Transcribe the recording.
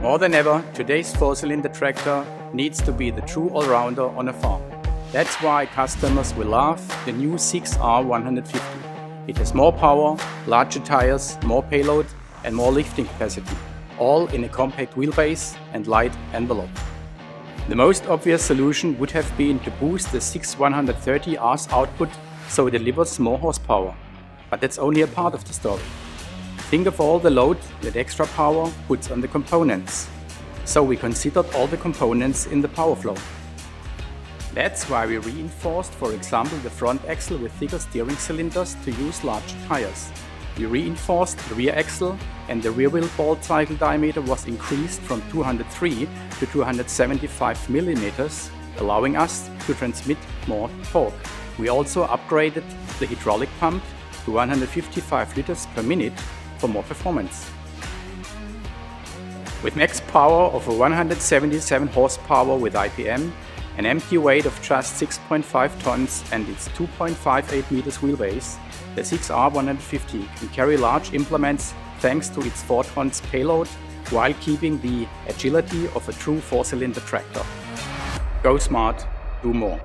More than ever, today's four-cylinder tractor needs to be the true all-rounder on a farm. That's why customers will love the new 6R 150. It has more power, larger tires, more payload and more lifting capacity, all in a compact wheelbase and light envelope. The most obvious solution would have been to boost the 6130R's output so it delivers more horsepower. But that's only a part of the story. Think of all the load that extra power puts on the components. So we considered all the components in the power flow. That's why we reinforced, for example, the front axle with thicker steering cylinders to use larger tires. We reinforced the rear axle and the rear wheel bolt circle diameter was increased from 203 to 275 mm, allowing us to transmit more torque. We also upgraded the hydraulic pump to 155 liters per minute for more performance. With max power of 177 horsepower with IPM, an empty weight of just 6.5 tons and its 2.58 meters wheelbase, the 6R150 can carry large implements thanks to its 4 tons payload while keeping the agility of a true 4-cylinder tractor. Go smart, do more.